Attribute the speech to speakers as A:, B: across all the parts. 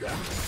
A: Yeah.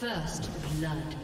A: First blood.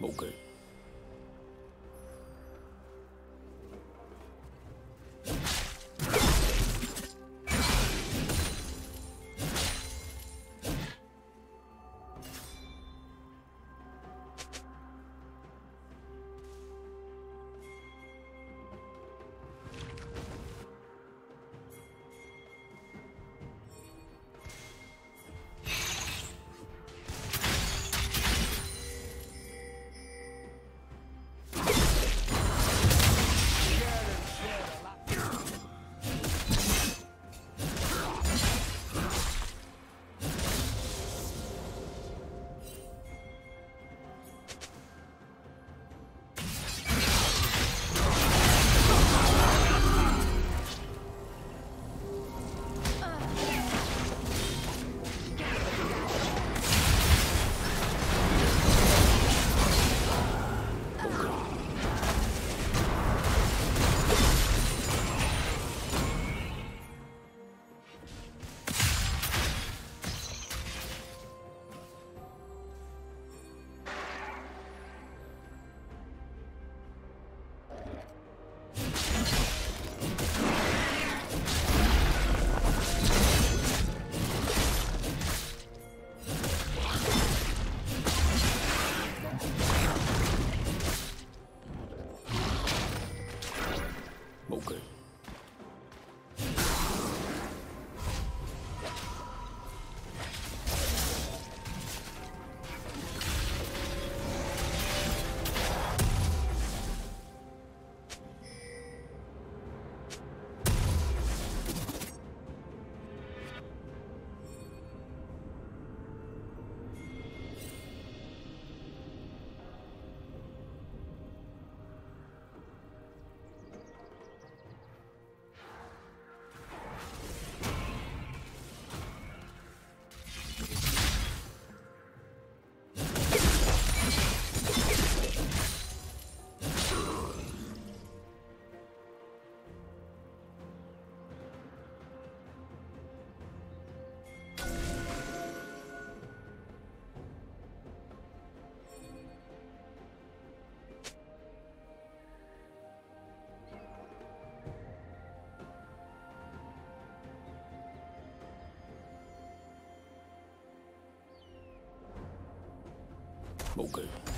B: 冇
A: 计 Okay.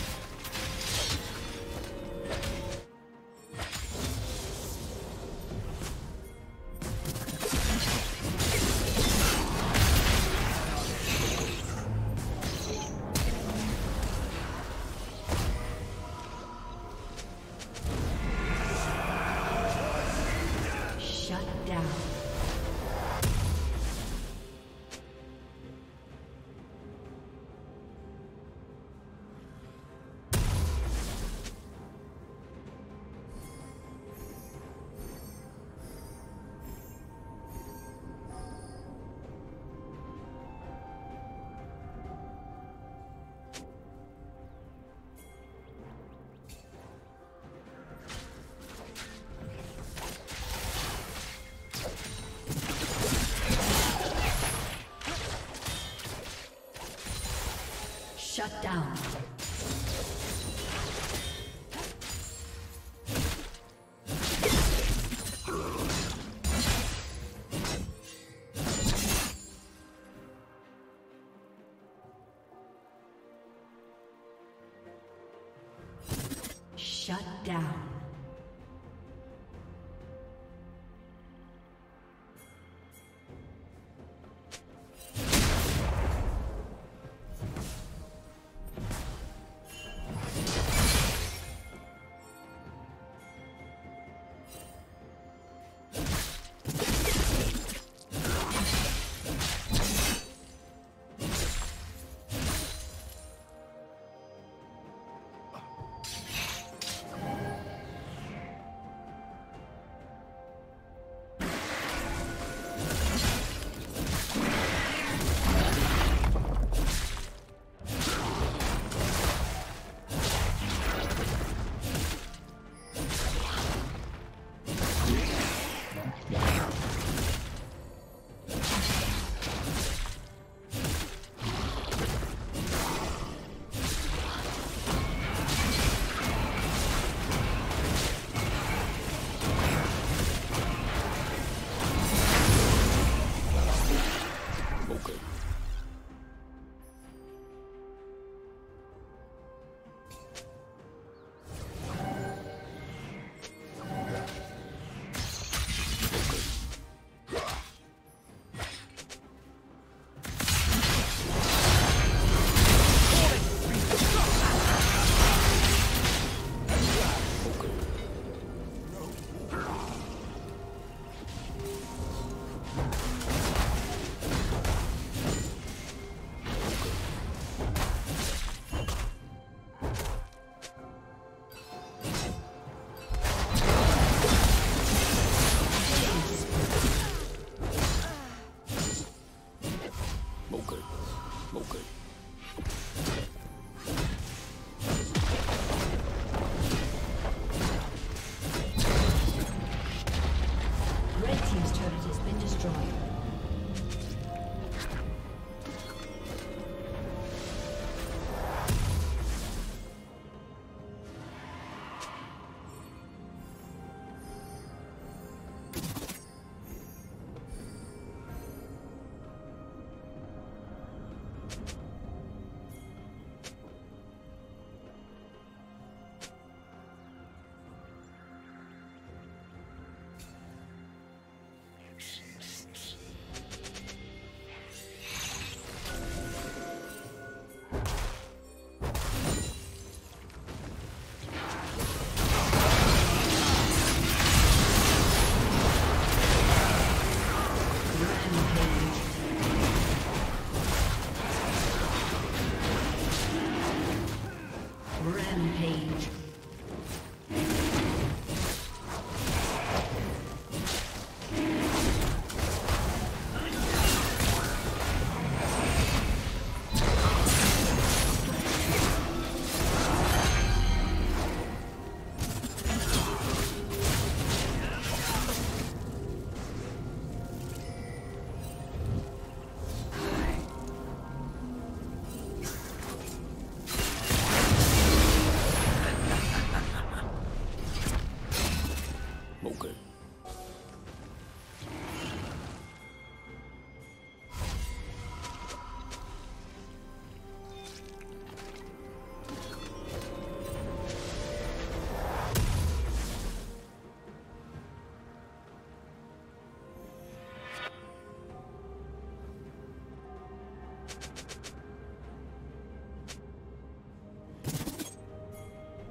B: Shut down.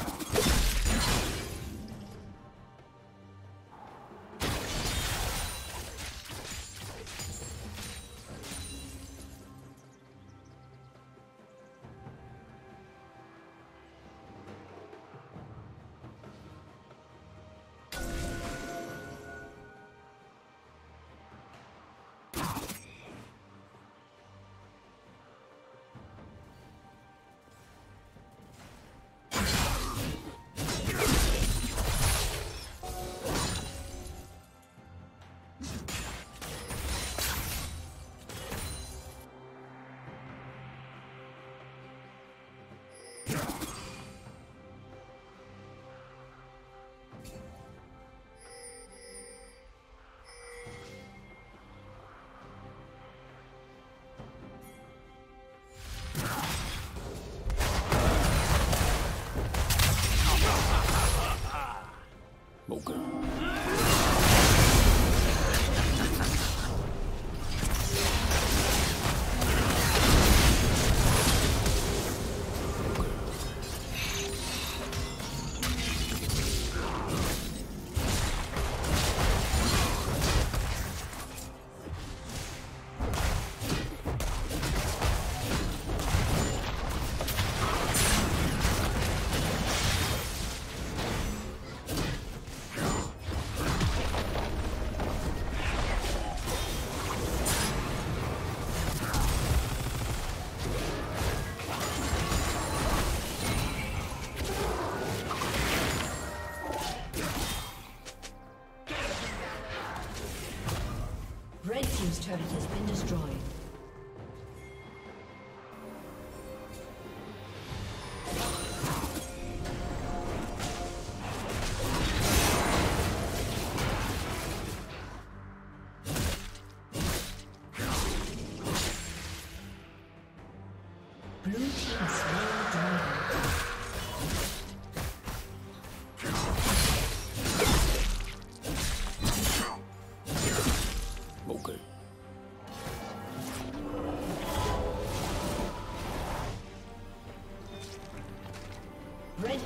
B: Fire!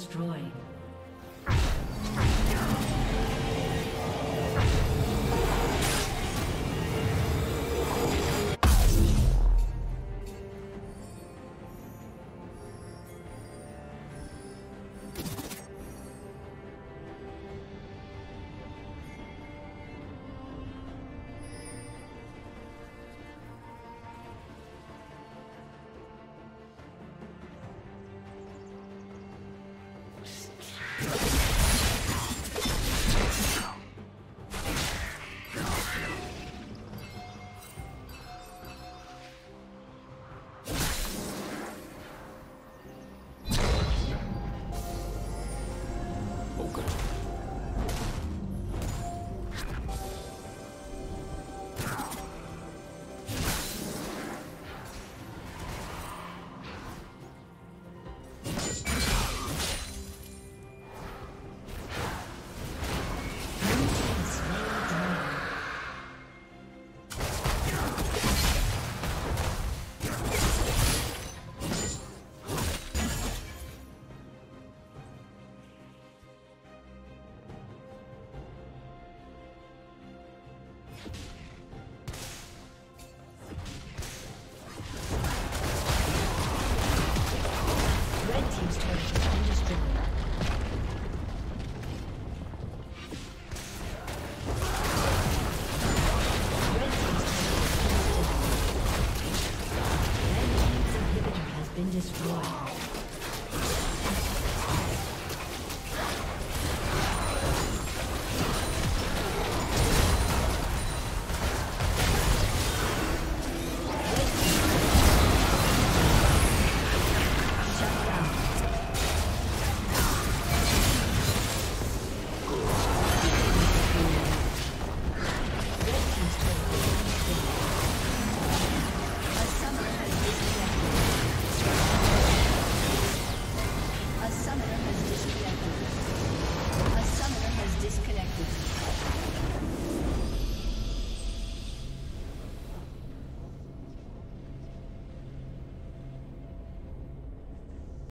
B: Destroyed.